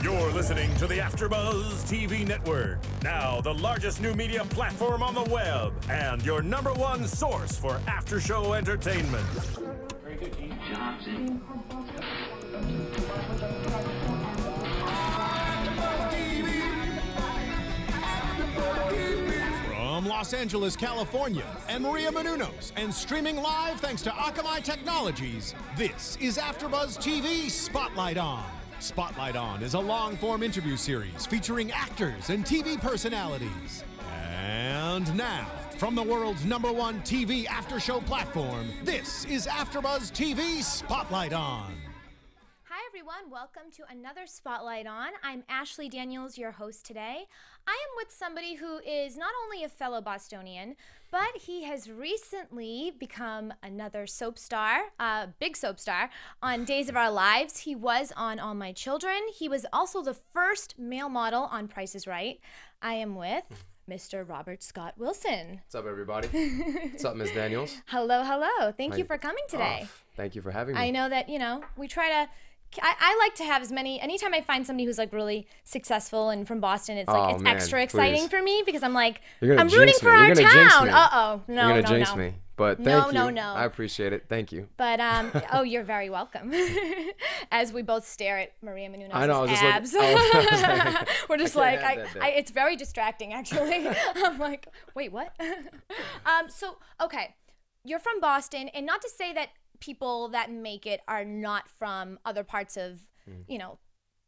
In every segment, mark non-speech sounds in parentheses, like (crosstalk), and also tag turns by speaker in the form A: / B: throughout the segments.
A: You're listening to the AfterBuzz TV network. Now, the largest new media platform on the web and your number one source for after-show entertainment.
B: From Los Angeles, California, and Maria Menounos, and streaming live thanks to Akamai Technologies, this is AfterBuzz TV Spotlight On. Spotlight On is a long-form interview series featuring actors and TV personalities. And now, from the world's number one TV after-show platform, this is AfterBuzz TV Spotlight On.
C: Everyone. Welcome to another Spotlight On. I'm Ashley Daniels, your host today. I am with somebody who is not only a fellow Bostonian, but he has recently become another soap star, uh, big soap star, on Days of Our Lives. He was on All My Children. He was also the first male model on Price is Right. I am with Mr. Robert Scott Wilson.
D: What's up, everybody? (laughs) What's up, Ms. Daniels?
C: Hello, hello. Thank you for coming today.
D: Oh, thank you for having me.
C: I know that, you know, we try to. I, I like to have as many. Anytime I find somebody who's like really successful and from Boston, it's like
D: Oh,
C: it's
D: man,
C: extra exciting
D: please.
C: for me because I'm like I'm rooting for
D: me.
C: our town. Uh oh, no,
D: You're gonna
C: no,
D: jinx
C: no.
D: me, but
C: No,
D: thank
C: no,
D: you.
C: no.
D: I appreciate it. Thank you.
C: But um, (laughs) oh, you're very welcome. (laughs) As we both stare at Maria Menounos'
D: I know, I was just like-
C: abs, (laughs)
D: I was like,
C: we're just
D: I
C: like, I, I, it's very distracting actually. I'm like, wait, what? um, so okay, you're from Boston, and not to say that people that make it are not from other parts of,
D: Mm.
C: you know,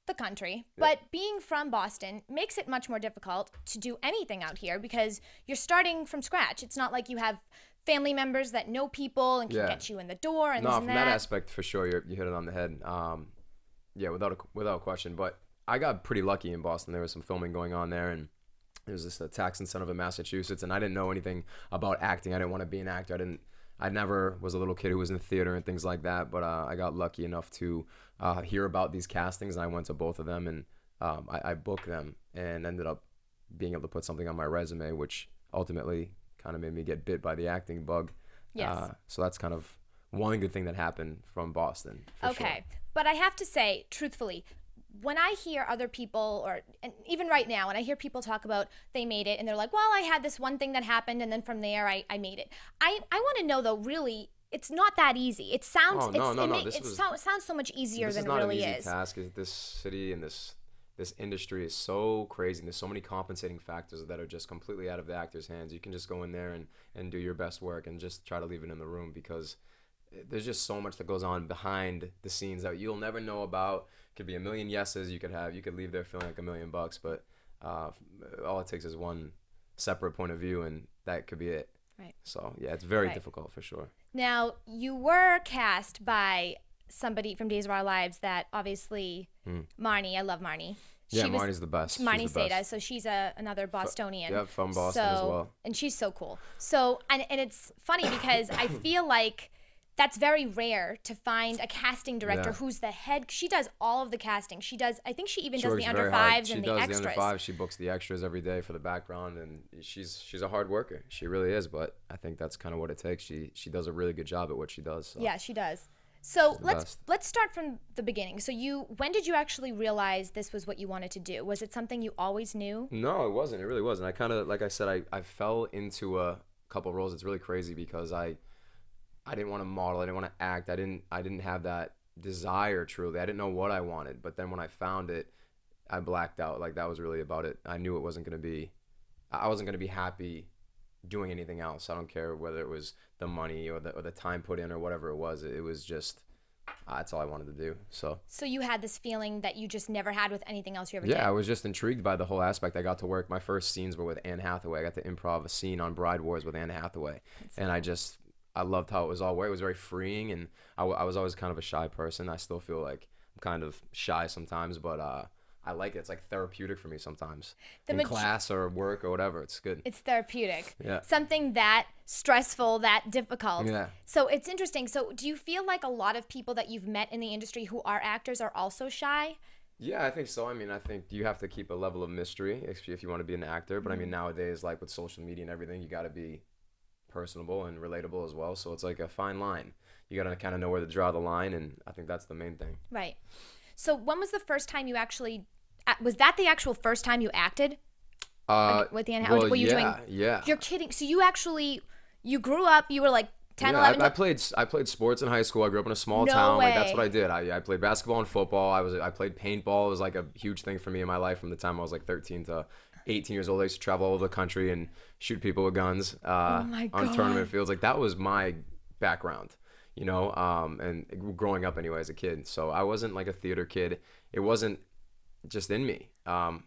C: the country, but being from Boston makes it much more difficult to do anything out here because you're starting from scratch. It's not like you have family members that know people and can
D: Yeah.
C: get you in the door and
D: No, from that
C: that.
D: aspect, for sure, you're, you hit it on the head. Um, yeah, without a, without question. But I got pretty lucky in Boston. There was some filming going on there, and there was this uh, tax incentive in Massachusetts, and I didn't know anything about acting. I didn't want to be an actor. I didn't. I never was a little kid who was in theater and things like that. But uh, I got lucky enough to uh, hear about these castings, and I went to both of them, and um, I, I booked them, and ended up being able to put something on my resume, which ultimately kind of made me get bit by the acting bug.
C: Yes.
D: Uh, so that's kind of one good thing that happened from Boston. for sure.
C: Okay. But I have to say, truthfully, when I hear other people, or and even right now, when I hear people talk about they made it and they're like, well, I had this one thing that happened and then from there I, I made it. I, I want to know though, really, it's not that easy. It sounds,
D: Oh, no,
C: it's,
D: no,
C: it,
D: no, this
C: it,
D: was-
C: so, it sounds so much easier
D: This
C: than
D: is
C: it
D: not
C: really
D: an easy
C: is.
D: task. Is This city and this this industry is so crazy. And there's so many compensating factors that are just completely out of the actor's hands. You can just go in there and, and do your best work and just try to leave it in the room because there's just so much that goes on behind the scenes that you'll never know about. Could be a million yeses you could have. You could leave there feeling like a million bucks, but uh, all it takes is one separate point of view, and that could be it.
C: Right.
D: So yeah, it's very
C: Right.
D: difficult for sure.
C: Now, you were cast by somebody from Days of Our Lives that obviously, Marnie, I love Marnie.
D: Yeah,
C: She was-
D: Marnie's the best.
C: Marnie
D: Saitta,
C: so she's a another Bostonian.
D: yeah, from Boston as
C: So-
D: well.
C: And she's so cool. So and and it's funny because I (coughs) feel like that's very rare to find a casting director
D: Yeah.
C: who's the head. She does all of the casting. She does. I think she even
D: She
C: does the under fives
D: She
C: and
D: does
C: the
D: the under fives. She books the extras every day for the background, and she's she's a hard worker. She really is. But I think that's kind of what it takes. She she does a really good job at what she does. So.
C: Yeah, she does. So let's
D: best.
C: let's start from the beginning. So you, when did you actually realize this was what you wanted to do? Was it something you always knew?
D: No, it wasn't. It really wasn't. I kind of, like I said, I, I fell into a couple roles. It's really crazy because I, I didn't want to model. I didn't want to act. I didn't, I didn't have that desire truly. I didn't know what I wanted. But then when I found it, I blacked out. Like that was really about it. I knew it wasn't going to be, I wasn't going to be happy doing anything else. I don't care whether it was the money or the, or the time put in or whatever it was. It was just, uh, that's all I wanted to do. So.
C: So you had this feeling that you just never had with anything else you ever did.
D: Yeah, I was just intrigued by the whole aspect. I got to work. My first scenes were with Anne Hathaway. I got to improv a scene on Bride Wars with Anne Hathaway, and I just I loved how it was all work. It was very freeing, and I, w- I was always kind of a shy person. I still feel like I'm kind of shy sometimes, but uh, I like it. It's like therapeutic for me sometimes.
C: The
D: In class or work or whatever, it's good.
C: It's therapeutic.
D: Yeah.
C: Something that stressful, that difficult.
D: Yeah.
C: So it's interesting. So do you feel like a lot of people that you've met in the industry who are actors are also shy?
D: Yeah, I think so. I mean, I think you have to keep a level of mystery if, if you want to be an actor. But I
C: Mm-hmm.
D: mean, nowadays, like with social media and everything, you got to be personable and relatable as well. So it's like a fine line. You got to kind of know where to draw the line, and I think that's the main thing.
C: Right. So when was the first time you actually was that the actual first time you acted
D: Uh,
C: with the
D: well,
C: Were you
D: yeah,
C: doing?
D: yeah.
C: You're kidding. So you actually you grew up. You were like 10,
D: yeah,
C: 11.
D: I, I played I played sports in high school. I grew up in a small
C: No
D: town. Like that's what I did. I, I played basketball and football. I was I played paintball. It was like a huge thing for me in my life from the time I was like 13 to 18 years old. I used to travel all over the country and shoot people with guns uh,
C: Oh
D: on tournament fields. Like that was my background, you know. Um, and growing up anyway as a kid, so I wasn't like a theater kid. It wasn't just in me. Um,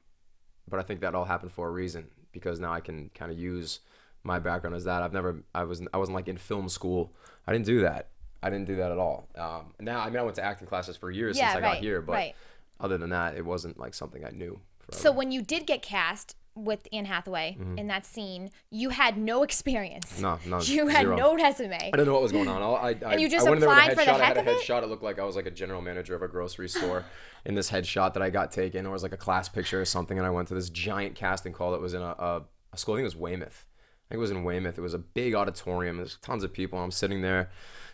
D: but I think that all happened for a reason because now I can kind of use my background as that. I've never, I was, I wasn't like in film school. I didn't do that. I didn't do that at all. Um, now, I mean, I went to acting classes for years
C: Yeah,
D: since I
C: right,
D: got here, but
C: right.
D: other than that, it wasn't like something I knew. Forever.
C: So when you did get cast with Anne Hathaway in that scene, you had no experience.
D: Mm-hmm. no, no, (laughs)
C: You had
D: zero.
C: no resume.
D: I didn't know what was going on. I, I,
C: And you just
D: I went in there with a
C: applied for the
D: headshot. I
C: heck
D: had a
C: of it?
D: headshot. It looked like I was like a general manager of a grocery store (sighs) in this headshot that I got taken. Or it was like a class picture or something. And I went to this giant casting call that was in a, a, a school. I think it was Weymouth. I think it was in Weymouth. It was a big auditorium. There's tons of people. I'm sitting there,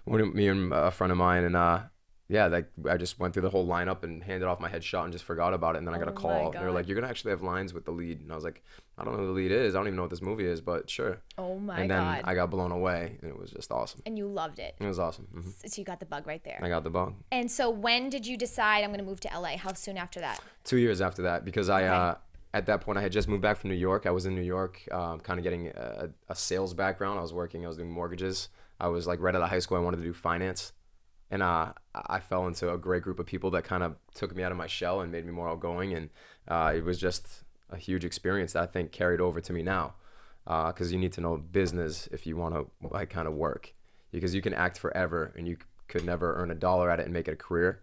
D: me and a friend of mine, and uh, yeah, like I just went through the whole lineup and handed off my headshot and just forgot about it. And then I got a
C: Oh my
D: call. They were like, "You're gonna actually have lines with the lead," and I was like, "I don't know who the lead is. I don't even know what this movie is, but sure."
C: Oh my god.
D: and then. I got blown away, and it was just awesome.
C: and you loved it.
D: It was awesome. hmm
C: So you got the bug right there.
D: I got the bug.
C: And so when did you decide I'm going to move to LA? How soon after that?
D: Two years after that, because I,
C: Okay.
D: uh, at that point, I had just moved back from New York. I was in New York, um, kind of getting a, a sales background. I was working, I was doing mortgages. I was like right out of high school. I wanted to do finance. And uh, I fell into a great group of people that kind of took me out of my shell and made me more outgoing. And uh, it was just a huge experience that I think carried over to me now. Because you need to know business if you want to like kind of work. Because you can act forever and you could never earn a dollar at it and make it a career,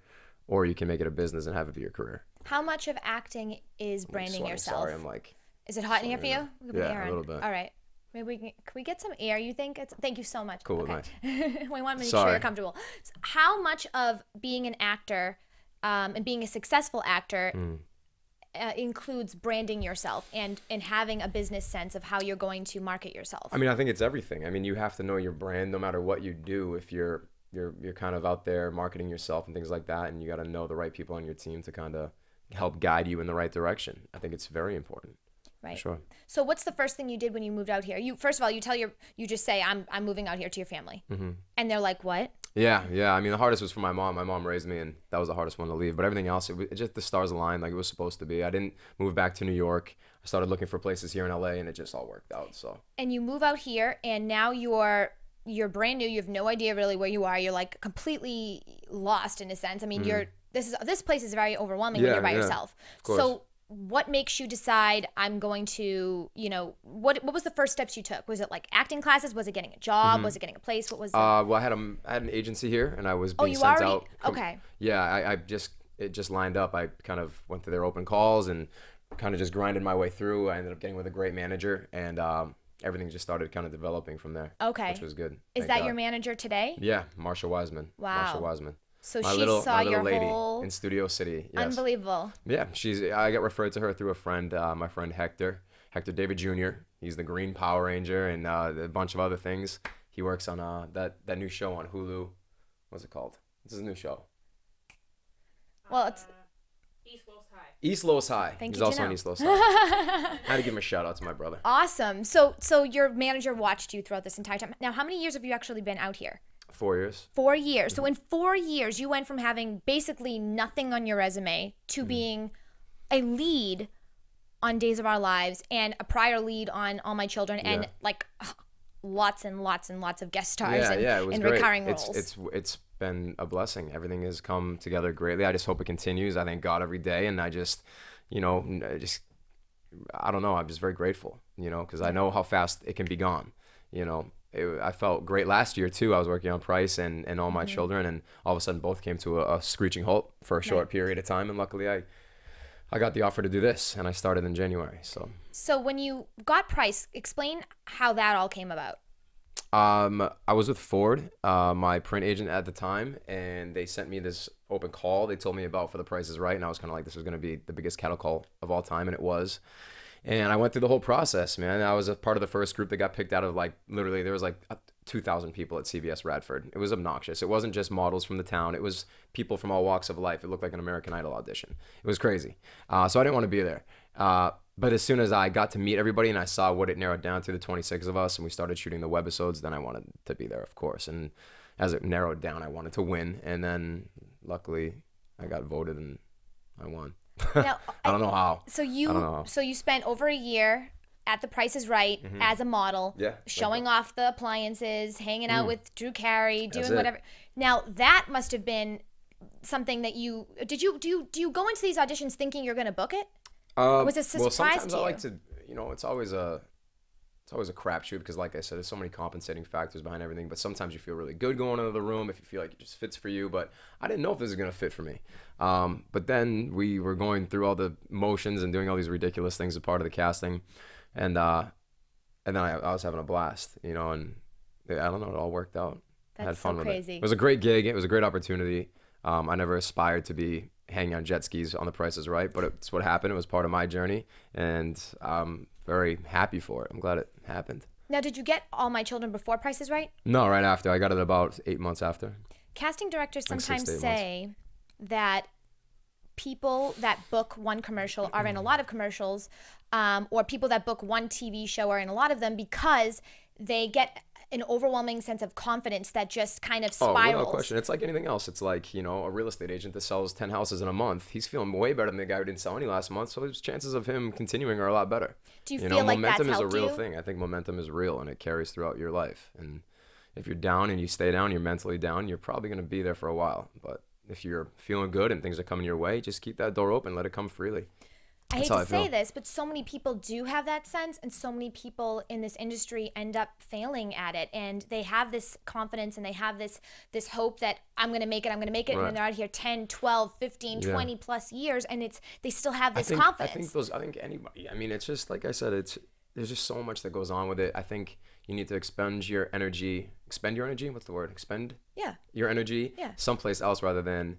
D: or you can make it a business and have it be your career.
C: How much of acting is branding
D: I'm
C: yourself?
D: Sorry, I'm like,
C: Is it hot in here for you?
D: no.
C: We can put
D: Yeah, a little bit.
C: All right. Maybe we can, can we get some air? You think? It's, thank you so much.
D: Cool,
C: Okay. (laughs) we want to make sure you're comfortable. So how much of being an actor um, and being a successful actor
D: Mm.
C: uh, includes branding yourself and and having a business sense of how you're going to market yourself?
D: I mean, I think it's everything. I mean, you have to know your brand no matter what you do. If you're you're you're kind of out there marketing yourself and things like that, and you got to know the right people on your team to kind of help guide you in the right direction. I think it's very important.
C: Right.
D: Sure.
C: So what's the first thing you did when you moved out here? You first of all, you tell your you just say I'm I'm moving out here to your family,
D: hmm
C: and they're like, what?
D: Yeah, yeah. I mean, the hardest was for my mom. My mom raised me, and that was the hardest one to leave. But everything else, it, was, it just the stars aligned like it was supposed to be. I didn't move back to New York. I started looking for places here in LA, and it just all worked out. So
C: and you move out here and now you're you're brand new you have no idea really where you are you're like completely lost in a sense i mean you're this is this place is very overwhelming when.
D: Yeah,
C: you're by
D: yeah,
C: yourself
D: course.
C: so what makes you decide i'm going to you know what what was the first steps you took was it like acting classes was it getting a job was it getting a place what was it
D: Mm-hmm. Uh, well, I had a, I had an agency here, and I was
C: oh
D: being
C: you
D: sent
C: already
D: out.
C: okay
D: Yeah, I, I just it just lined up. I kind of went through their open calls and kind of just grinded my way through. I ended up getting with a great manager, and um, everything just started kind of developing from there.
C: Okay.
D: which was good.
C: is that
D: God.
C: your manager today
D: Yeah, Marsha Wiseman. Marsha
C: Wow.
D: Wiseman.
C: So
D: My
C: she
D: little,
C: saw
D: my little
C: your
D: lady
C: whole
D: in Studio City. Yes.
C: unbelievable
D: Yeah, she's. I got referred to her through a friend, uh, my friend Hector, Hector David Jr. He's the Green Power Ranger and uh, a bunch of other things. He works on uh, that that new show on Hulu. What's it called? This is a new show.
C: well it's
D: East Los High. East Los High.
C: Thank
D: He's
C: you to
D: also on
C: know.
D: East Los (laughs) High. I had to give him a shout out to my brother.
C: awesome so so your manager watched you throughout this entire time now how many years have you actually been out here
D: Four years.
C: Four years. So in four years, you went from having basically nothing on your resume to
D: Mm-hmm.
C: being a lead on Days of Our Lives and a prior lead on All My Children and
D: Yeah.
C: like (sighs) lots and lots and lots of guest stars
D: Yeah,
C: and,
D: yeah, it was
C: and
D: great.
C: recurring
D: it's,
C: roles.
D: It's it's been a blessing. Everything has come together greatly. I just hope it continues. I thank God every day, and I just, you know, just, I don't know. I'm just very grateful, you know, because I know how fast it can be gone. You know, it, I felt great last year too. I was working on Price and and all my
C: Mm-hmm.
D: children, and all of a sudden both came to a, a screeching halt for a short period of time, and luckily I. I got the offer to do this, and I started in January. So,
C: so when you got Price, explain how that all came about.
D: Um, I was with Ford, uh, my print agent at the time, and they sent me this open call. They told me about for the Price is Right, and I was kind of like, this is going to be the biggest cattle call of all time, and it was. And I went through the whole process, man. I was a part of the first group that got picked out of like literally there was like uh, 2,000 people at CBS Radford. It was obnoxious. It wasn't just models from the town. It was people from all walks of life. It looked like an American Idol audition. It was crazy. Uh, so I didn't want to be there. Uh, but as soon as I got to meet everybody and I saw what it narrowed down to, the 26 of us, and we started shooting the webisodes, then I wanted to be there, of course. And as it narrowed down, I wanted to win. And then luckily I got voted and I won. (laughs)
C: Now,
D: I don't know how.
C: So you
D: know.
C: so you spent over a year at the Price is Right as a model,
D: Mm-hmm. Yeah,
C: showing off the appliances, hanging out with Drew Carey, doing whatever. Now that must have been something that you did you do you do you go into these auditions thinking you're going to book it?
D: Um,
C: was it a
D: well,
C: surprise
D: sometimes
C: to
D: I like to, you know, it's always a, it's always a crapshoot because, like I said, there's so many compensating factors behind everything. But sometimes you feel really good going into the room if you feel like it just fits for you. But I didn't know if this is gonna fit for me. Um, but then we were going through all the motions and doing all these ridiculous things as part of the casting, and uh, and then I, I was having a blast, you know, and I don't know, it all worked out. I had
C: That's so
D: fun with
C: crazy.
D: it. It was a great gig. It was a great opportunity. Um, I never aspired to be hanging on jet skis on the Price is Right, but it's what happened. It was part of my journey, and I'm very happy for it. I'm glad it happened.
C: Now did you get All My Children before Price is Right?
D: No, right after. I got it about eight months after.
C: Casting directors
D: Like
C: sometimes
D: eight months.
C: say that people that book one commercial are in a lot of commercials, um, or people that book one TV show are in a lot of them because they get an overwhelming sense of confidence that just kind of
D: oh,
C: spirals. Oh, spirals.
D: without question. It's like anything else. It's like, you know, a real estate agent that sells 10 houses in a month. He's feeling way better than the guy who didn't sell any last month. So his chances of him continuing are a lot better.
C: Do you
D: know,
C: feel like that's
D: momentum is a real
C: you?
D: thing. I think momentum is real and it carries throughout your life. And if you're down and you stay down, you're mentally down, you're probably going to be there for a while. But if you're feeling good and things are coming your way, just keep that door open, let it come freely.
C: I hate to
D: I
C: say this, but so many people do have that sense, and so many people in this industry end up failing at it. And they have this confidence and they have this this hope that I'm going to make it, I'm going to make it. And
D: Right.
C: then they're out here 10, 12, 15,
D: Yeah.
C: 20 plus years, and it's they still have this
D: I think,
C: confidence.
D: I think those. I think anybody. I mean, it's just like I said. It's there's just so much that goes on with it. I think you need to expend your energy. Expend your energy. What's the word? Expend
C: yeah.
D: your energy
C: Yeah.
D: someplace else rather than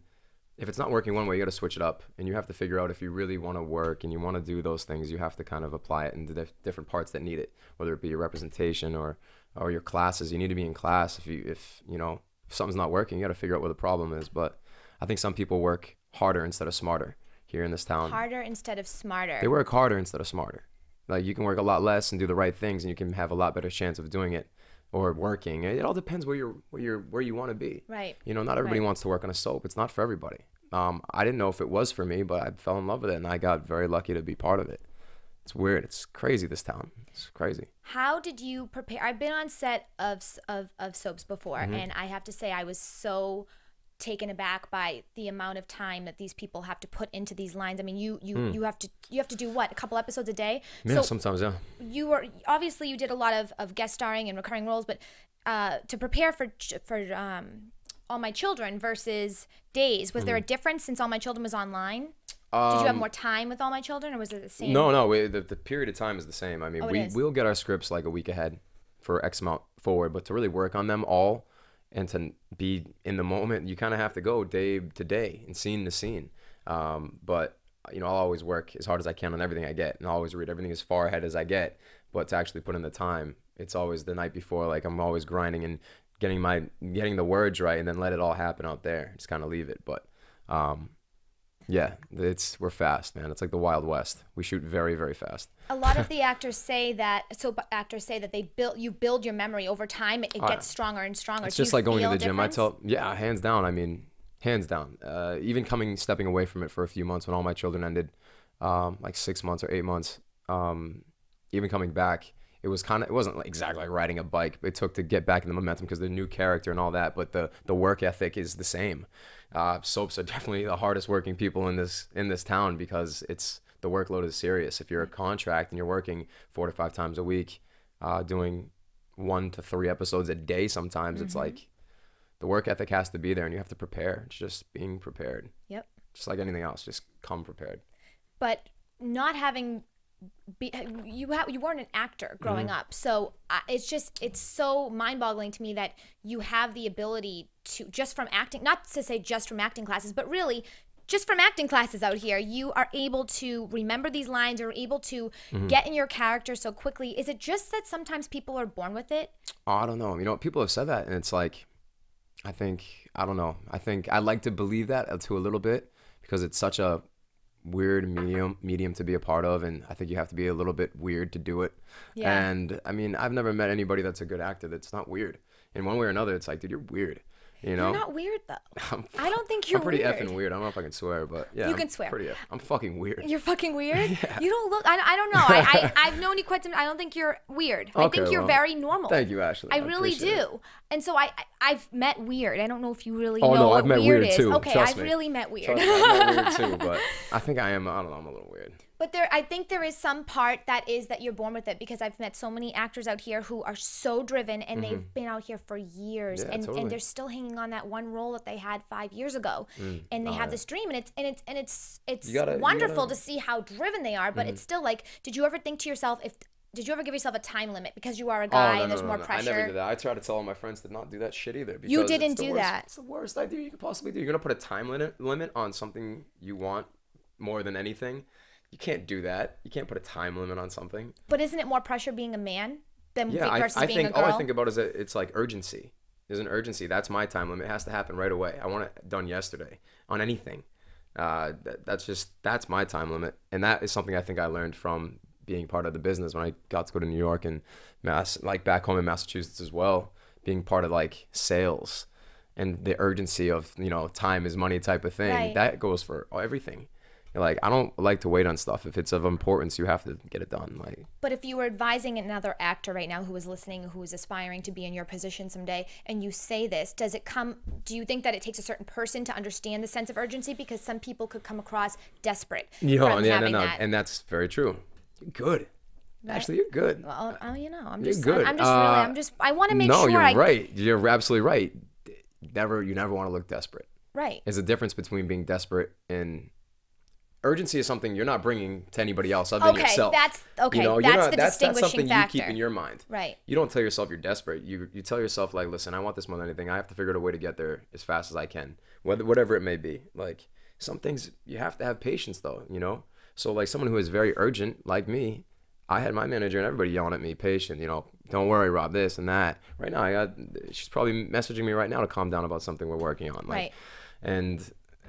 D: if it's not working one way, you got to switch it up, and you have to figure out if you really want to work and you want to do those things. You have to kind of apply it in the dif- different parts that need it, whether it be your representation or or your classes. You need to be in class if you if you know if something's not working, you got to figure out what the problem is. But I think some people work harder instead of smarter here in this town.
C: Harder instead of smarter.
D: They work harder instead of smarter. Like you can work a lot less and do the right things, and you can have a lot better chance of doing it or working. It all depends where you're where you're where you want to be.
C: Right.
D: You know, not everybody
C: Right.
D: wants to work on a soap. It's not for everybody. Um, I didn't know if it was for me, but I fell in love with it, and I got very lucky to be part of it. It's weird. It's crazy. This town. It's crazy.
C: How did you prepare? I've been on set of of, of soaps before,
D: Mm-hmm.
C: and I have to say I was so taken aback by the amount of time that these people have to put into these lines. I mean, you you you have to you have to do what a couple episodes a day.
D: Yeah.
C: so
D: sometimes, yeah.
C: you were obviously you did a lot of, of guest starring and recurring roles, but uh, to prepare for for um, all my children versus days, was there
D: Mm-hmm.
C: a difference since all my children was online? did you have more time with all my children, or was it the same?
D: Um, No, no. We, the, the period of time is the same. I mean,
C: Oh,
D: we we'll get our scripts like a week ahead for X amount forward, but to really work on them all and to be in the moment, you kind of have to go day to day and scene to scene. Um, but you know, I'll always work as hard as I can on everything I get, and I'll always read everything as far ahead as I get. But to actually put in the time, it's always the night before. Like I'm always grinding and getting my getting the words right, and then let it all happen out there. Just kind of leave it, but. Um, yeah, it's we're fast, man. It's like the Wild West. We shoot very, very fast.
C: A lot of the actors say that So actors say that they build you build your memory over time. It, it
D: Oh,
C: gets stronger and stronger.
D: It's
C: Do
D: just like going to the
C: a
D: gym. I tell, yeah, hands down. I mean, hands down. Uh, even coming, stepping away from it for a few months when all my children ended, um, like six months or eight months. Um, even coming back, it was kind of, it wasn't like exactly like riding a bike. It took to get back in the momentum because the new character and all that. But the the work ethic is the same. Uh, soaps are (laughs) definitely the hardest working people in this in this town because it's the workload is serious. If you're a contract and you're working four to five times a week, uh, doing one to three episodes a day, sometimes it's like the work ethic has to be there and you have to prepare. It's just being prepared.
C: Yep.
D: Just like anything else, just come prepared.
C: but not having be, you ha- you weren't an actor growing
D: Mm-hmm.
C: up so uh, it's just it's so mind-boggling to me that you have the ability to just from acting not to say just from acting classes but really just from acting classes out here, you are able to remember these lines or able to
D: Mm-hmm.
C: get in your character so quickly. Is it just that sometimes people are born with it?
D: Oh, I don't know. You know, people have said that, and it's like, I think I don't know. I think I like to believe that to a little bit because it's such a weird medium medium to be a part of, and I think you have to be a little bit weird to do it.
C: Yeah.
D: And I mean, I've never met anybody that's a good actor that's not weird. In one way or another, it's like, dude, you're weird. You know.
C: You're not weird though. (laughs)
D: I'm,
C: I don't think you're
D: I'm pretty
C: weird.
D: effing weird. I don't know if I can swear, but yeah,
C: You
D: I'm
C: can swear.
D: Pretty. Eff- I'm fucking weird.
C: You're fucking weird. (laughs) You don't look. I, I don't know. I, I (laughs) I've known you quite some. I don't think you're weird. I think you're
D: well,
C: very normal.
D: Thank you, Ashley.
C: I really
D: appreciate it.
C: do. And so I, I I've met weird. I don't know if you really
D: Oh
C: know
D: no,
C: what
D: I've met
C: weird,
D: weird,
C: is.
D: too.
C: Okay,
D: Trust
C: I've
D: me.
C: really met weird.
D: Me, I'm weird too, but I think I am. I don't know. I'm a little weird.
C: But there, I think there is some part that is that you're born with it because I've met so many actors out here who are so driven and they've been out here for years
D: Mm-hmm. Yeah,
C: and,
D: totally.
C: and they're still hanging on that one role that they had five years ago, and they
D: Oh,
C: have
D: yeah.
C: this dream and it's and it's and it's it's
D: gotta-
C: wonderful
D: gotta-
C: to
D: Mm-hmm.
C: see how driven they are. But it's still like, did you ever think to yourself if did you ever give yourself a time limit because you are a guy
D: oh, no,
C: and there's
D: no,
C: more
D: no, no.
C: pressure?
D: I never did that. I try to tell all my friends to not do that shit either. Because
C: You didn't do
D: worst-
C: that.
D: It's the worst idea you could possibly do. You're gonna put a time limit limit on something you want more than anything. You can't do that. You can't put a time limit on something.
C: But isn't it more pressure being a man than
D: Yeah,
C: be-
D: I,
C: versus
D: I
C: being
D: think
C: a girl?
D: all I think about is that it's like urgency. There's an urgency. That's my time limit. It has to happen right away. I want it done yesterday on anything. Uh, that, that's just that's my time limit, and that is something I think I learned from being part of the business when I got to go to New York and Mass, like back home in Massachusetts as well, being part of like sales and the urgency of you know time is money type of thing.
C: Right.
D: That goes for everything. Like I don't like to wait on stuff. If it's of importance, you have to get it done. Like
C: But if you were advising another actor right now who is listening, who is aspiring to be in your position someday, and you say this, does it come? Do you think that it takes a certain person to understand the sense of urgency? Because some people could come across desperate
D: Yeah,
C: from
D: yeah, no, no,
C: that.
D: and that's very true. You're good. Actually, you're good.
C: well, you know, I'm
D: You're
C: just,
D: good.
C: I'm just really,
D: Uh,
C: I'm just, I want to make
D: no,
C: sure No,
D: you're
C: I,
D: right. You're absolutely right. Never, you never want to look desperate.
C: right.
D: There's a difference between being desperate and urgency is something you're not bringing to anybody else other than
C: Okay,
D: yourself.
C: that's- okay,
D: You know, you're
C: that's
D: not,
C: the
D: that's, that's
C: distinguishing
D: something you keep
C: factor.
D: in your mind.
C: Right.
D: You don't tell yourself you're desperate. You you tell yourself like, listen, I want this more than anything. I have to figure out a way to get there as fast as I can, whether whatever it may be. Like some things you have to have patience though. You know. So like someone who is very urgent, like me, I had my manager and everybody yelling at me, patient. You know, don't worry, Rob, this and that. Right now, I got she's probably messaging me right now to calm down about something we're working on. Like,
C: Right.
D: And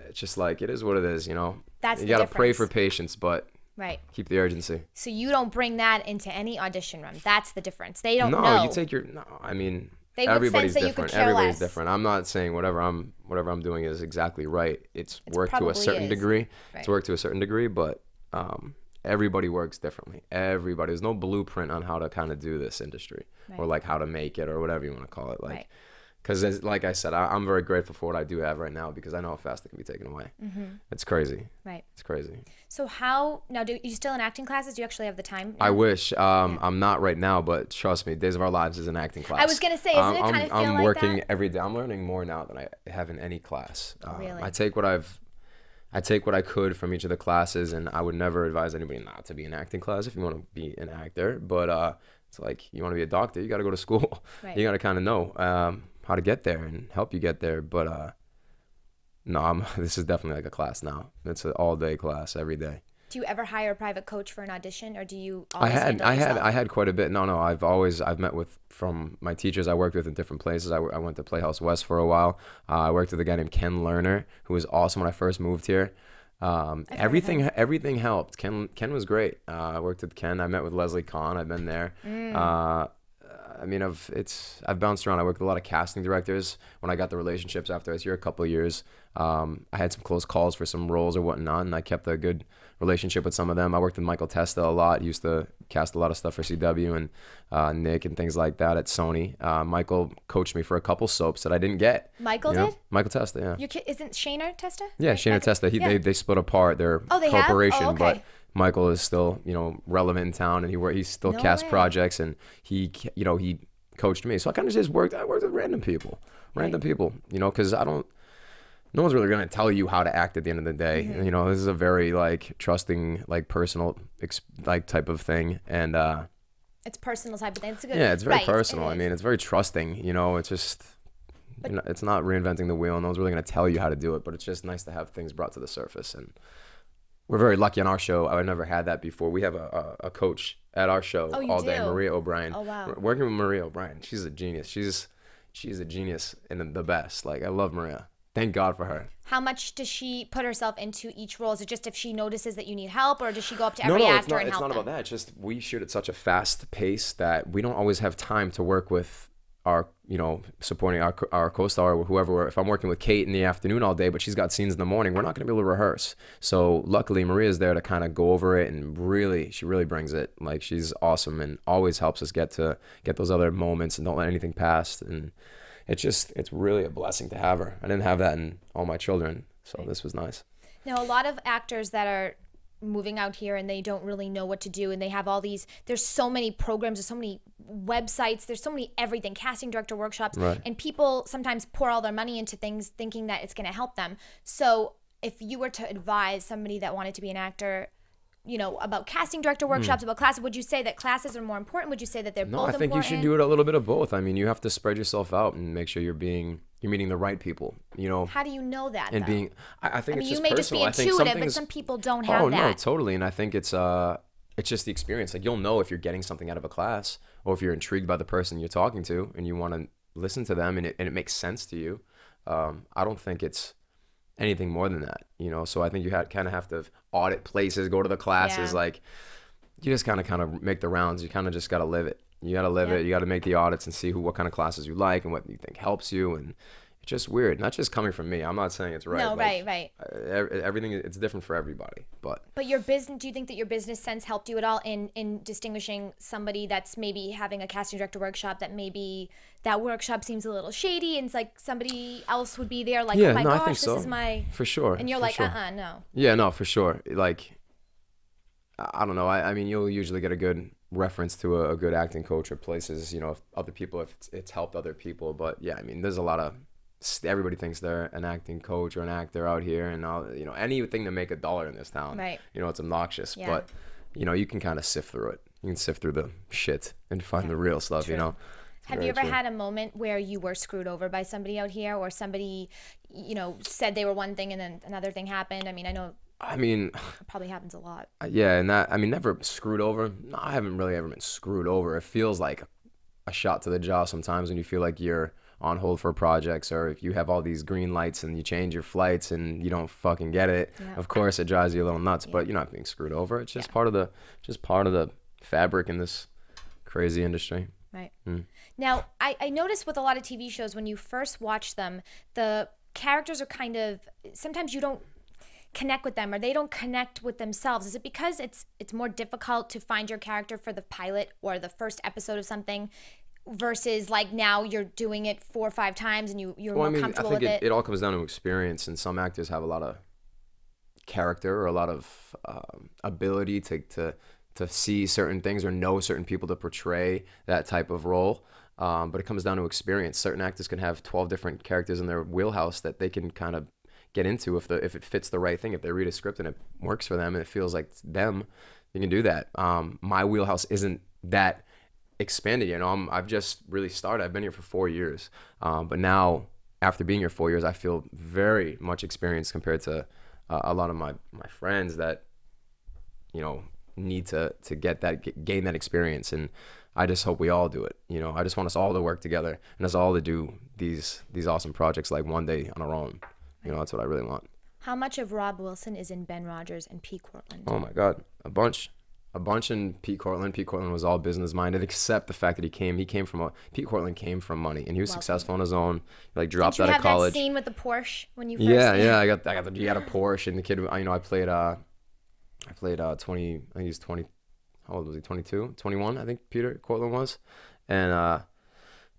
D: it's just like it is what it is. You know.
C: That's
D: you gotta pray for patience, but
C: Right.
D: keep the urgency.
C: So you don't bring that into any audition room. That's the difference. They don't
D: no,
C: know.
D: you take your. No, I mean,
C: They
D: everybody's different. Everybody's
C: less.
D: different. I'm not saying whatever I'm whatever I'm doing is exactly right. It's, worked to a certain
C: is.
D: degree.
C: Right.
D: It's worked to a certain degree, but um, everybody works differently. Everybody. There's no blueprint on how to kind of do this industry or like how to make it or whatever you want to call it. Like.
C: Right.
D: Because, like I said, I, I'm very grateful for what I do have right now because I know how fast it can be taken away. It's crazy.
C: right.
D: It's crazy.
C: So how now? Do you still in acting classes? Do you actually have the time?
D: I wish. Um, I'm not right now, but trust me, Days of Our Lives is an acting class.
C: I was gonna say, it
D: I'm, I'm,
C: like
D: working
C: that?
D: every day. I'm learning more now than I have in any class. Uh,
C: Really?
D: I take what I've, I take what I could from each of the classes, and I would never advise anybody not to be an acting class if you want to be an actor. But uh, it's like you want to be a doctor, you got to go to school. (laughs)
C: Right.
D: You got to kind of know um, how to get there and help you get there. But uh, no, I'm, (laughs) this is definitely like a class now. It's an all day class every day.
C: Do you ever hire a private coach for an audition, or do you?
D: I had I had? I had quite a bit. No, no, I've always I've met with from my teachers I worked with in different places. I, I went to Playhouse West for a while. Uh, I worked with a guy named Ken Lerner who was awesome when I first moved here. Um, everything everything helped. Ken Ken was great. Uh, I worked with Ken. I met with Leslie Kahn. I've been there.
C: Mm.
D: Uh, I mean, I've it's I've bounced around. I worked with a lot of casting directors when I got the relationships after I was here a couple of years. Um, I had some close calls for some roles or whatnot, and I kept a good relationship with some of them. I worked with Michael Testa a lot. He used to cast a lot of stuff for CW and uh, Nick and things like that at Sony. Uh, Michael coached me for a couple soaps that I didn't get.
C: Michael
D: you know?
C: did.
D: Michael Testa, yeah.
C: Your kid isn't Shayna Testa?
D: Yeah,
C: Right? Michael-
D: Testa. He,
C: yeah.
D: they, they split apart their
C: Oh, they have? Oh,
D: corporation, but
C: okay.
D: Michael is still you know relevant in town, and he he still
C: No
D: cast
C: way.
D: projects, and he you know he coached me. So I kind of just worked. I worked with random people, random people, you know, because I don't. No one's really gonna tell you how to act at the end of the day.
C: Mm-hmm.
D: You know, this is a very like trusting, like personal, like type of thing, and uh,
C: It's personal type of thing. It's a good.
D: yeah, it's very
C: right, it
D: personal. I mean, it's very trusting. You know, it's just You're not- it's not reinventing the wheel. No one's really gonna tell you how to do it, but it's just nice to have things brought to the surface. And we're very lucky on our show. I've never had that before. We have a, a, a coach at our show
C: Oh,
D: all day. Maria O'Brien.
C: Oh, wow.
D: We're Working with Maria O'Brien, she's a genius. She's she's a genius and the best. Like I love Maria. Thank God for her.
C: How much does she put herself into each role? Is it just if she notices that you need help, or does she go up to
D: no,
C: every
D: no,
C: actor
D: it's not.
C: and
D: It's not
C: them?
D: about that. It's just we shoot at such a fast pace that we don't always have time to work with our, you know, supporting our our co-star or whoever. If I'm working with Kate in the afternoon all day, but she's got scenes in the morning, we're not going to be able to rehearse. So luckily, Maria's there to kind of go over it, and really, she really brings it. Like she's awesome and always helps us get to get those other moments and don't let anything pass. And it's just it's really a blessing to have her. I didn't have that in all my children, so this was nice.
C: Now, a lot of actors that are moving out here and they don't really know what to do and they have all these there's so many programs there's so many websites there's so many everything casting director workshops
D: Right.
C: and people sometimes pour all their money into things thinking that it's going to help them so if you were to advise somebody that wanted to be an actor you know about casting director workshops about classes would you say that classes are more important would you say that they're
D: Hmm. No,
C: both
D: I think you should do it a little bit of both. I mean, you have to spread yourself out and make sure you're being you're meeting the right people. You know,
C: how do you know that
D: and
C: though?
D: being. I, I think
C: I
D: it's
C: mean,
D: just
C: you may just be
D: personal. I think
C: intuitive, but some people don't have
D: Oh no, totally. And I think it's uh, it's just the experience. Like you'll know if you're getting something out of a class, or if you're intrigued by the person you're talking to, and you want to listen to them, and it and it makes sense to you. Um, I don't think it's anything more than that. You know, so I think you had kind of have to audit places, go to the classes,
C: Yeah.
D: like you just kind of kind of make the rounds. You kind of just got to live it. You got to live
C: Yep.
D: it. You got to make the audits and see who what kind of classes you like and what you think helps you. And it's just weird. Not just coming from me. I'm not saying it's right.
C: no
D: like,
C: right right
D: uh, everything it's different for everybody. But
C: But your business, do you think that your business sense helped you at all in in distinguishing somebody that's maybe having a casting director workshop that maybe that workshop seems a little shady and it's like somebody else would be there like,
D: yeah,
C: oh my
D: no,
C: gosh, this
D: so.
C: is my
D: for sure.
C: and you're like,
D: sure.
C: uh uh no.
D: Yeah, no, for sure. Like, I don't know. I, I mean, you'll usually get a good reference to a, a good acting coach or places, you know, if other people, if it's, it's helped other people. But yeah, I mean, there's a lot of, everybody thinks they're an acting coach or an actor out here. And, all, you know, anything to make a dollar in this town,
C: Right.
D: you know, it's obnoxious.
C: Yeah.
D: But, you know, you can kind of sift through it. You can sift through the shit and find the real stuff, you know? It's
C: Have you ever
D: true.
C: had a moment where you were screwed over by somebody out here or somebody, you know, said they were one thing and then another thing happened? I mean, I know
D: I mean,
C: it probably happens a lot.
D: Uh, Yeah, and that I mean, never screwed over. No, I haven't really ever been screwed over. It feels like a shot to the jaw sometimes when you feel like you're on hold for projects or if you have all these green lights and you change your flights and you don't fucking get it.
C: Yeah.
D: Of course, it drives you a little nuts, but you're not being screwed over. It's just part of the just part of the fabric in this crazy industry.
C: Right.
D: Mm.
C: Now, I, I noticed with a lot of TV shows, when you first watch them, the characters are kind of sometimes you don't connect with them or they don't connect with themselves. Is it because it's it's more difficult to find your character for the pilot or the first episode of something versus like now you're doing it four or five times and you you're
D: Well, I
C: more
D: mean, I
C: comfortable
D: think
C: with
D: it,
C: it?
D: it all comes down to experience, and some actors have a lot of character or a lot of um, ability to, to to see certain things or know certain people to portray that type of role. Um, but it comes down to experience. Certain actors can have 12 different characters in their wheelhouse that they can kind of get into if the if it fits the right thing. If they read a script and it works for them and it feels like them, you can do that. Um, my wheelhouse isn't that expanded. You know, I'm, I've just really started. I've been here for four years, um, but now after being here four years, I feel very much experienced compared to uh, a lot of my my friends that you know need to to get that gain that experience and. I just hope we all do it. You know, I just want us all to work together and us all to do these these awesome projects like one day on our own. You know, that's what I really want.
C: How much of Rob Wilson is in Ben Rogers and Pete Cortlandt?
D: Oh my God, a bunch, a bunch in Pete Cortlandt. Pete Cortlandt was all business minded, except the fact that he came. He came from a Pete Cortlandt came from money, and he was
C: Wealthy.
D: successful on his own. He, like dropped
C: Did you
D: out
C: have
D: of college.
C: that scene with the Porsche when you first?
D: Yeah, yeah. I got, I got the. He had a Porsche, and the kid. You know, I played. Uh, I played uh 20. I think he's 20. How old was he? 22, 21. I think Peter Cortlandt was, and uh,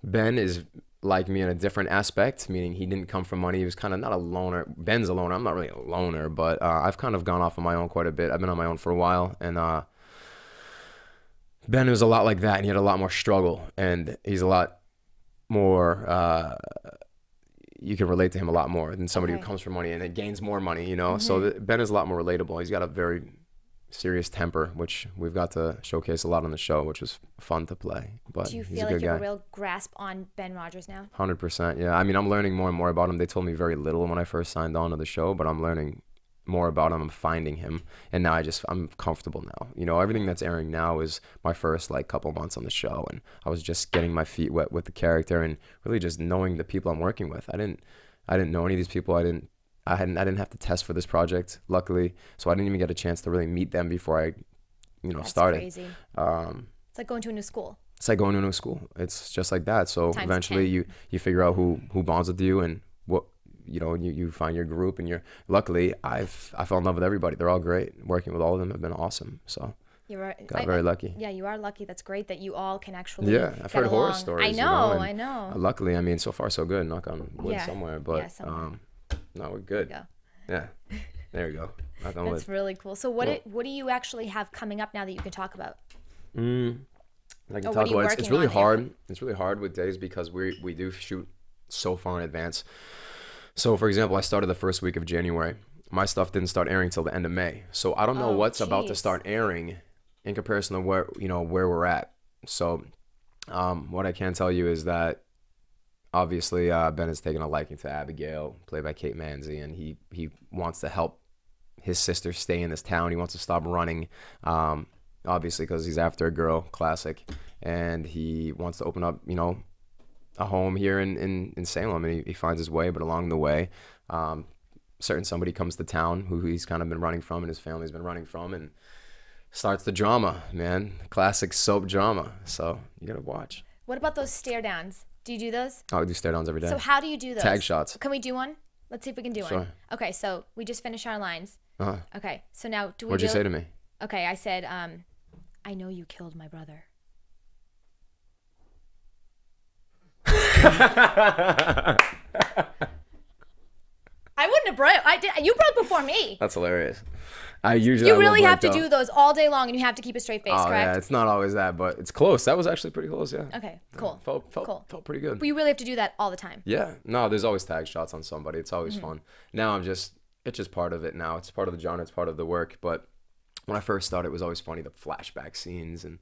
D: Ben is like me in a different aspect, meaning he didn't come from money. He was kind of not a loner. Ben's a loner. I'm not really a loner, but uh, I've kind of gone off on my own quite a bit. I've been on my own for a while, and uh, Ben was a lot like that, and he had a lot more struggle, and he's a lot more. Uh, you can relate to him a lot more than somebody
C: Okay.
D: who comes from money and it gains more money, you know. So Ben is a lot more relatable. He's got a very, serious temper, which we've got to showcase a lot on the show, which was fun to play. But
C: Do you feel like you have a real grasp on Ben Rogers now?
D: Hundred percent. Yeah. I mean, I'm learning more and more about him. They told me very little when I first signed on to the show, but I'm learning more about him. I'm finding him, and now I just I'm comfortable now. You know, everything that's airing now is my first like couple months on the show, and I was just getting my feet wet with the character and really just knowing the people I'm working with. I didn't I didn't know any of these people. I didn't. I hadn't. I didn't have to test for this project, luckily. So I didn't even get a chance to really meet them before I, you know,
C: That's
D: started.
C: crazy.
D: Um,
C: It's like going to a new school.
D: it's like going to a new school. It's just like that. So
C: Times
D: eventually
C: 10.
D: you you figure out who who bonds with you and what you know you, you find your group and you're luckily I've I fell in love with everybody. They're all great. Working with all of them have been awesome. So
C: You are
D: got
C: I-
D: very lucky.
C: Yeah, you are lucky. That's great that you all can actually.
D: Yeah, I've heard horror stories.
C: I
D: you
C: know, I know.
D: luckily, I mean, so far so good. Knock on wood
C: Yeah,
D: somewhere, but
C: yeah, somewhere.
D: um, no, we're good.
C: Yeah.
D: Yeah, there we go. Knock on (laughs) wood.
C: That's really cool. So what
D: Well-
C: it, what do you actually have coming up now that you can talk about?
D: Mm, I can
C: what
D: talk about it. It's, it's really
C: there?
D: hard. It's really hard with days because we we do shoot so far in advance. So, for example, I started the first week of January. My stuff didn't start airing till the end of May. So I don't know
C: Oh,
D: what's about to start airing in comparison to where you know where we're at. So, um, what I can tell you is that obviously uh, Ben has taken a liking to Abigail, played by Kate Mansi, and he he wants to help his sister stay in this town. He wants to stop running, um, obviously because he's after a girl, classic, and he wants to open up, you know, a home here in in, in Salem, and he, he finds his way. But along the way, um, certain somebody comes to town who he's kind of been running from, and his family's been running from, and starts the drama, man, classic soap drama. So you gotta watch.
C: What about those stare downs? Do you do those?
D: Oh, I do stare downs every day.
C: So how do you do those?
D: Tag shots.
C: Can we do one? Let's see if we can do one.
D: Sure.
C: Okay, so we just finished our lines.
D: Uh-huh.
C: Okay, so now do we?
D: What'd you say to me?
C: Okay, I said, um, I know you killed my brother. (laughs) (laughs) I wouldn't broke. I did. You broke before me.
D: That's hilarious. I usually
C: You
D: I
C: really have to do those all day long, and you have to keep a straight face,
D: Oh yeah, it's not always that, but it's close. That was actually pretty close. Yeah.
C: Okay, cool.
D: Felt felt
C: Cool.
D: felt pretty good.
C: But you really have to do that all the time.
D: Yeah. No, there's always tag shots on somebody. It's always
C: Mm-hmm.
D: fun. Now I'm just it's just part of it now. It's part of the genre, it's part of the work. But when I first started it was always funny the flashback scenes and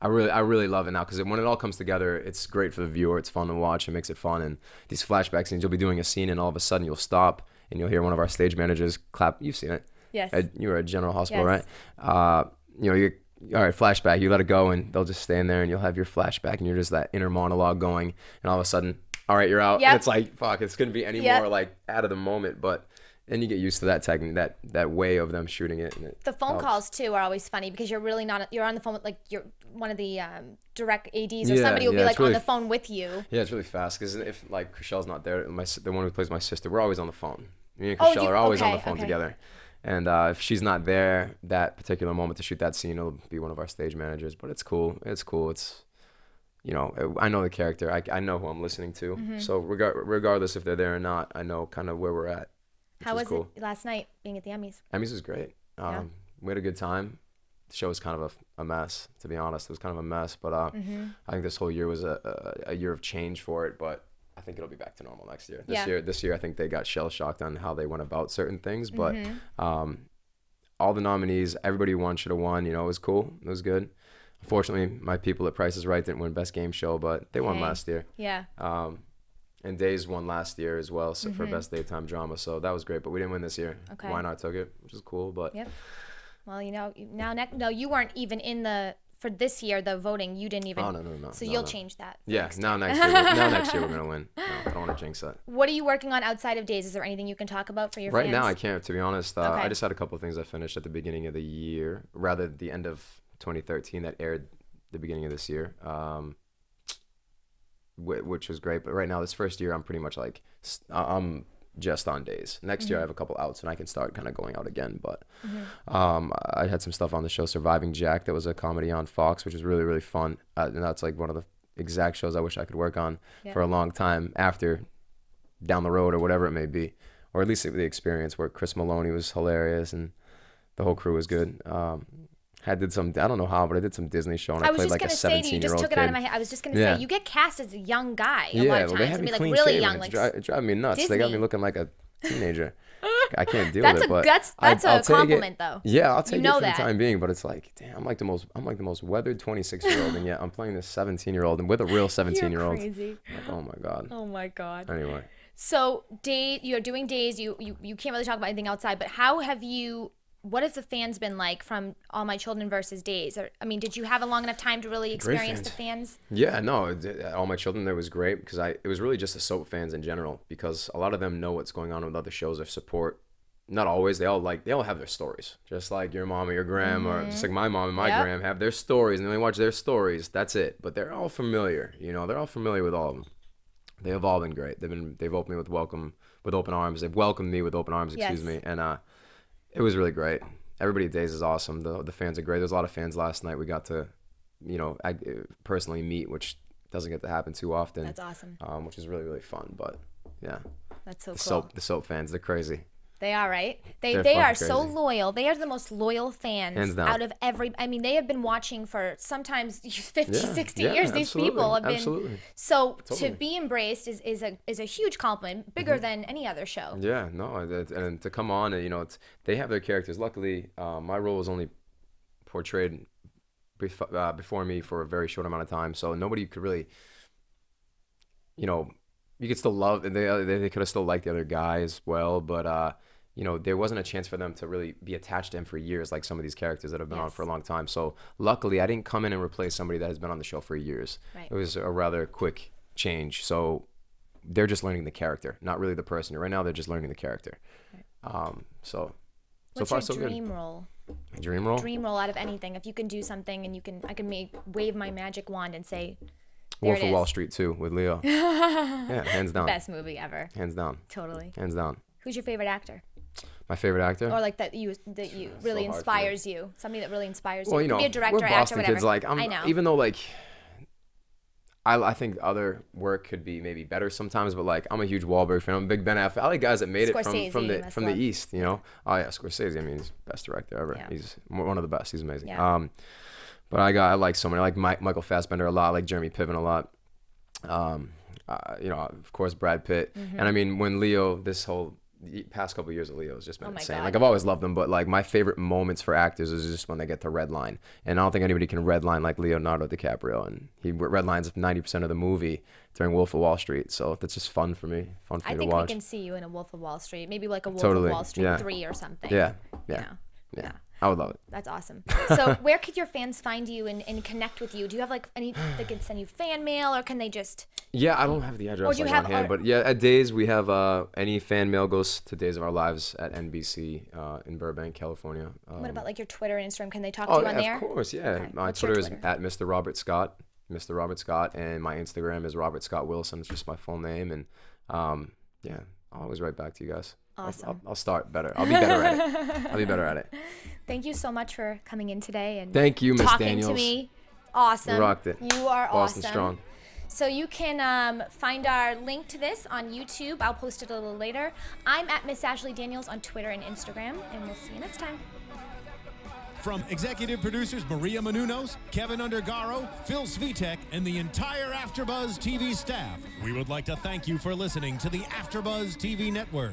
D: I really I really love it now because when it all comes together, it's great for the viewer. It's fun to watch. It makes it fun. And these flashback scenes, you'll be doing a scene and all of a sudden you'll stop and you'll hear one of our stage managers clap. You've seen it.
C: Yes.
D: At, you were at General Hospital,
C: Yes.
D: right? Uh, you know, you're all right, flashback. You let it go, and they'll just stand there, and you'll have your flashback, and you're just that inner monologue going, and all of a sudden, all right, you're out.
C: Yep.
D: And it's like, fuck, it's gonna be any
C: Yep.
D: more like out of the moment, but then you get used to that technique, that that way of them shooting it. And it
C: The phone
D: helps.
C: calls too are always funny because you're really not. You're on the phone with like you're one of the um, direct ads or
D: Yeah,
C: somebody will
D: yeah,
C: be like on the phone with you.
D: Yeah, it's really fast because if like Chrishell's not there, my the one who plays my sister, we're always on the phone. Me and
C: Oh,
D: Chrishell
C: you-
D: are always on the phone
C: okay.
D: together. And uh, if she's not there that particular moment to shoot that scene, it'll be one of our stage managers. But it's cool. It's cool. It's you know, I know the character. I, I know who I'm listening to.
C: Mm-hmm.
D: So regar- regardless if they're there or not, I know kind of where we're at.
C: How was
D: cool.
C: it last night being at the Emmys?
D: Emmys was great. Um,
C: Yeah.
D: We had a good time. The show was kind of a, a mess, to be honest. It was kind of a mess, but uh,
C: Mm-hmm.
D: I think this whole year was a, a, a year of change for it. But I think it'll be back to normal next year. This
C: Yeah.
D: year, this year, I think they got shell shocked on how they went about certain things. But
C: Mm-hmm.
D: um, all the nominees, everybody who won should have won. You know, it was cool. It was good. Unfortunately, my people at Price is Right didn't win Best Game Show, but they won last year.
C: Yeah.
D: Um, and Days won last year as well so for
C: Mhm.
D: Best Daytime Drama. So that was great, but we didn't win this year.
C: Okay.
D: Why not took it, which is cool. But
C: Yep. Well, you know, now next. No, you weren't even in the for this year. The voting, you didn't even.
D: oh no no no.
C: so
D: no,
C: you'll
D: no.
C: change that.
D: Yeah,
C: next
D: now next year, we're- now next year we're gonna win. (laughs) No, I don't want to jinx that.
C: What are you working on outside of Days? Is there anything you can talk about for your
D: Right
C: fans?
D: now, I can't. To be honest, uh,
C: Okay.
D: I just had a couple of things I finished at the beginning of the year, rather the end of 2013 that aired the beginning of this year, um, wh- which was great. But right now, this first year, I'm pretty much like I- I'm just on days. Next year, I have a couple outs and I can start kind of going out again. But um, I had some stuff on the show, Surviving Jack, that was a comedy on Fox, which was really really fun. Uh, and that's like one of the exact shows I wish I could work on
C: Yeah.
D: for a long time after down the road or whatever it may be, or at least the experience where Chris Meloni was hilarious and the whole crew was good. Um, I did some I don't know how, but I did some Disney show and I,
C: I was
D: played
C: just
D: like a
C: gonna say you,
D: 17 year
C: just
D: old
C: took
D: kid.
C: it out of my head. I was just gonna
D: Yeah.
C: say, you get cast as a young guy a
D: yeah,
C: lot of
D: well,
C: times.
D: they had me
C: mean, like really
D: shaven.
C: young,
D: It,
C: like
D: it drive me nuts. They got me looking like a teenager. (laughs) I can't deal
C: That's
D: with it.
C: a-
D: but
C: that's-
D: I-
C: that's a
D: take it.
C: compliment, though.
D: Yeah, I'll take
C: know
D: it for
C: that.
D: the time being. But it's like, damn, I'm like the most, I'm like the most weathered 26 year old, and yet I'm playing this 17 year old, and with a real (laughs) 17 year old.
C: crazy.
D: Like, oh my god.
C: Oh my god.
D: Anyway,
C: So day you're doing days. You, you you can't really talk about anything outside. But how have you? What have the fans been like from All My Children versus Days? Or, I mean, did you have a long enough time to really experience the fans?
D: yeah, no, it- all my children there was great because I, it was really just the soap fans in general because a lot of them know what's going on with other shows or support. Not always. They all like they all have their stories, just like your mom or your gram, or just like my mom and my
C: Yep.
D: gram have their stories, and they watch their stories. That's it. But they're all familiar. You know, they're all familiar with all of them. They have all been great. They've been they've opened me with welcome with open arms. They've welcomed me with open arms. Excuse
C: Yes.
D: me, and uh, it was really great. Everybody at Days is awesome. The the fans are great. There's a lot of fans last night. We got to, you know, I, personally meet, which doesn't get to happen too often.
C: That's awesome.
D: Um, which is really really fun. But yeah,
C: That's so
D: the
C: cool.
D: soap the soap fans they're crazy.
C: They are right. They
D: They're
C: they are so loyal. They are the most loyal fans out of every. I mean, they have been watching for sometimes (laughs) 50,
D: Yeah,
C: 60
D: yeah,
C: years. These people have been.
D: absolutely.
C: So
D: Totally. Mm-hmm.
C: to be embraced is, is a is a huge compliment, bigger than any other show.
D: Yeah, no, and, and to come on and you know, it's, they have their characters. Luckily, uh, my role was only portrayed before, uh, before me for a very short amount of time, so nobody could really, you know, you could still love. They, they could have still liked the other guy as well, but uh, you know, there wasn't a chance for them to really be attached to him for years, like some of these characters that have been on for a long time. So luckily, I didn't come in and replace somebody that has been on the show for years.
C: Right.
D: It was a rather quick change. So they're just learning the character, not really the person. Right now, they're just learning the character. Um, so,
C: What's
D: so far
C: your
D: so
C: dream role?
D: good. Dream role.
C: Dream role out of anything. If you can do something and you can, I can make wave my magic wand and say,
D: Wolf of Wall. Street too with Leo. (laughs) yeah, hands down.
C: best movie ever.
D: Hands down.
C: Totally.
D: Hands down.
C: Who's your favorite actor?
D: My favorite actor.
C: Or like that you that you really
D: hard
C: inspires you? Somebody that really inspires
D: well,
C: you.
D: you know,
C: be a director,
D: we're
C: actor,
D: Boston
C: whatever.
D: kids. Like, I'm,
C: I know.
D: even though like, I, I think other work could be maybe better sometimes, but like, I'm a huge Wahlberg fan. I'm a big Ben Affleck. I like guys that made it from from the
C: must
D: from the. East. You know. Oh yeah, Scorsese. I mean, he's best director ever.
C: Yeah.
D: He's one of the best. He's amazing.
C: Yeah.
D: Um, but I got I like so many. I like Mike, Michael Fassbender a lot. I like Jeremy Piven a lot. Um, uh, you know, of course, Brad Pitt.
C: Mm-hmm.
D: And I mean, when Leo, this whole the past couple of years of Leo has just been
C: Oh
D: insane.
C: God.
D: Like I've always loved them, but like my favorite moments for actors is just when they get to redline. And I don't think anybody can redline like Leonardo DiCaprio, and he red lines redlines ninety percent of the movie during Wolf of Wall Street. So that's just fun for me, fun for
C: I
D: me to
C: think we can see you in a Wolf of Wall Street, maybe like a Wolf
D: Totally,
C: of Wall Street
D: yeah.
C: three or something.
D: Yeah, yeah,
C: Yeah.
D: yeah,
C: Yeah.
D: I would love it.
C: That's awesome. So, (laughs) where could your fans find you and, and connect with you? Do you have like any (sighs) they can send you fan mail, or can they just?
D: Yeah, I don't have the address like,
C: have-
D: on hand,
C: or-
D: but yeah, at Days we have uh, any fan mail goes to Days of Our Lives at NBC uh, in Burbank, California. Um,
C: What about like your Twitter and Instagram? Can they talk
D: Oh,
C: to you on
D: yeah,
C: there?
D: of course, yeah.
C: Okay,
D: My
C: your
D: Twitter is at Mr. Robert Scott, Mr. Robert Scott, and my Instagram is Robert Scott Wilson. It's just my full name, and um, yeah, I'll always write back to you guys. I'll-
C: Awesome.
D: I'll, I'll start better. I'll be better at it. I'll be better at it. (laughs)
C: Thank you so much for coming in today and
D: Thank you, Miss
C: talking
D: Daniels.
C: to me. Awesome.
D: You rocked it.
C: You are
D: Boston
C: awesome.
D: strong.
C: So you can um, find our link to this on YouTube. I'll post it a little later. I'm at Miss Ashley Daniels on Twitter and Instagram, and we'll see you next time.
B: From executive producers Maria Menounos, Kevin Undergaro, Phil Svitek, and the entire AfterBuzz TV staff, we would like to thank you for listening to the AfterBuzz TV network.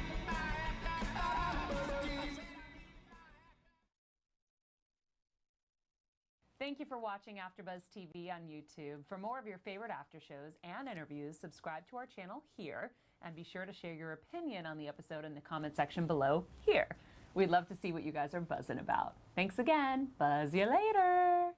E: Thank you for watching AfterBuzz TV on YouTube. For more of your favorite after shows and interviews, subscribe to our channel here and be sure to share your opinion on the episode in the comment section below here. We'd love to see what you guys are buzzing about. Thanks again. Buzz you later.